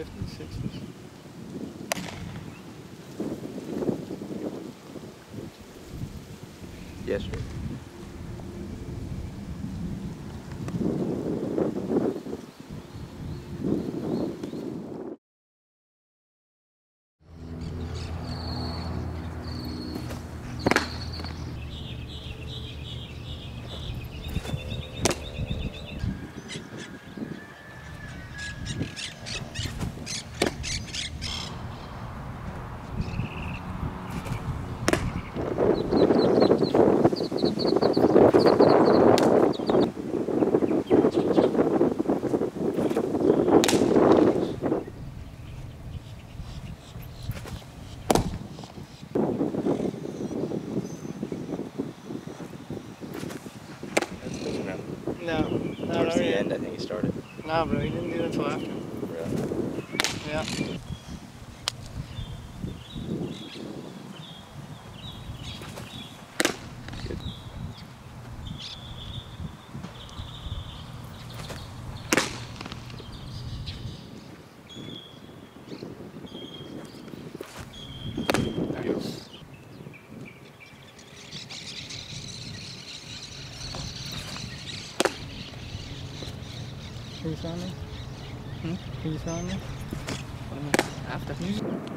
50s, 60s. Yes, sir. No, no, Towards the yeah. end, I think he started. No, bro, he didn't do that until after. Really. Yeah. Who's you me? Who's Who you saw me? After. Hmm?